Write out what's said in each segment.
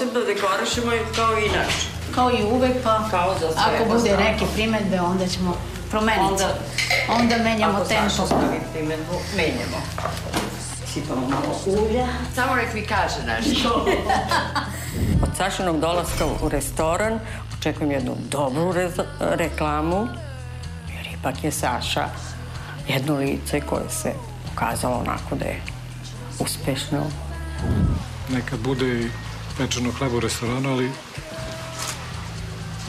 posebno dekorišemo i kao i inače. Kao i uvek, pa Kao za sve, ako pa bude stalno. neke primetbe, onda ćemo promeniti. Onda- onda menjamo Ako tempo. Saša stavi primedbu, menjamo. Sipamo malo ulja. Samo nek mi kaže nešto. Od Sašinog dolaska u restoran očekujem jednu dobru reklamu, jer ipak je Saša jedno lice koje se pokazalo onako da je uspešno. Nekad bude pečeno hleba u restoranu, ali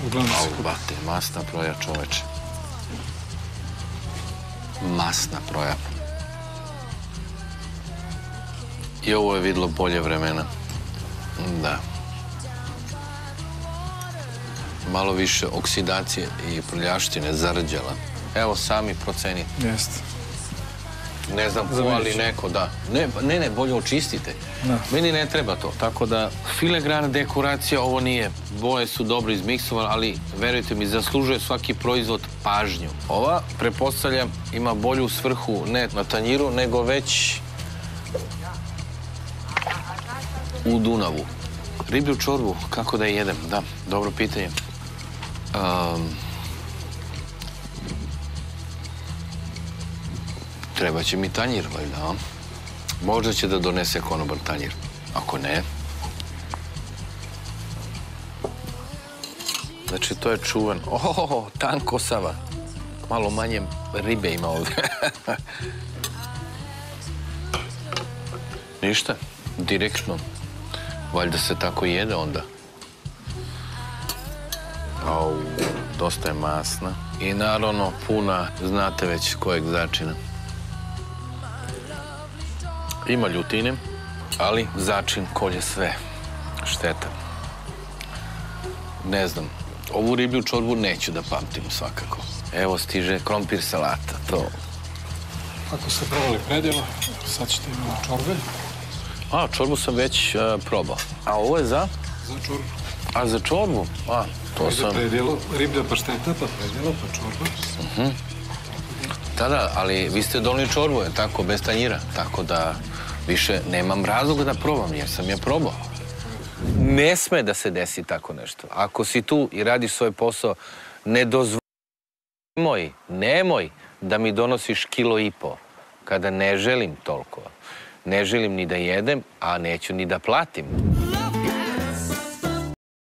uglavnom se Au, bate, masna proja čoveče. Masna proja. I ovo je vidlo bolje vremena. Da. Malo više oksidacije i prljaštine zarđala. Evo, sami procenite. jeste. Ne znam ko, ali neko, da. Ne, ne, ne, bolje očistite. Da. Meni ne treba to, tako da filigrana dekoracija ovo nije. Boje su dobro izmiksovane, ali verujte mi, zaslužuje svaki proizvod pažnju. Ova, prepostavljam, ima bolju svrhu ne na tanjiru, nego već u Dunavu. Riblju čorbu, kako da je jedem? Da, dobro pitanje. Um, Treba će mi tanjir, valjda? Možda će da donese konobar tanjir. Ako ne... Znači, to je čuvan. Oh, tanko sava. Malo manje ribe ima ovde. Ništa, direktno. Valjda se tako jede onda. Au, dosta je masna. I naravno puna, znate već kojeg začina. Ima ljutine, ali začin kolje sve. Šteta. Ne znam, ovu riblju čorbu neću da pamtim svakako. Evo stiže krompir salata, to. Ako ste probali predjelo, sad ćete imati čorbe A, čorbu sam već uh, probao. A ovo je za? za čorbu. A za čorbu? A, to sam... predjelo, riblja pašteta, pa predjelo, pa čorba. Da, da, ali vi ste donili čorbu, je tako, bez tanjira. Tako da više nemam razloga da probam, jer sam je probao. Ne sme da se desi tako nešto. Ako si tu i radiš svoj posao, ne dozvoli, nemoj, nemoj da mi donosiš kilo i po, kada ne želim toliko. Ne želim ni da jedem, a neću ni da platim.